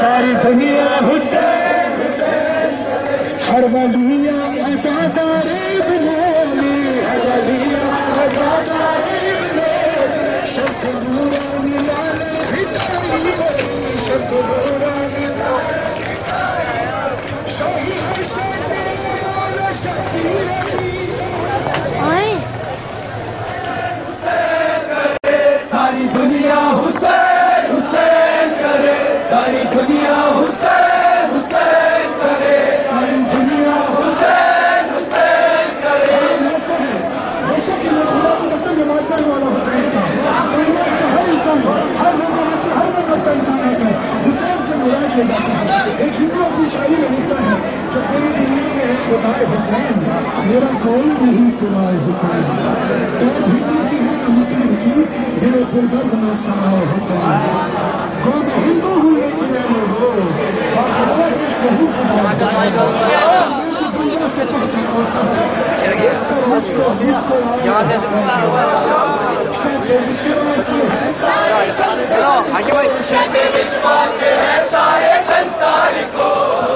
सारी दुनिया हुसैन से जाता है एक हिंदू अपनी शायरी में लिखता है कि तेरी दुनिया में है खुदाए हुसैन मेरा कोई नहीं सिवाय हुसैन कैद हिंदू की है ना मुस्लिम की मेरे को दर्द में समाए हुसैन कौन हिंदू हूँ लेकिन मैं वो बाखबरा दिल से हूँ chcę powiedzieć o sobie To już to blisko Święty Wyśmiacy Hesa jest Sensa Riku Święty Wyśmiacy Hesa jest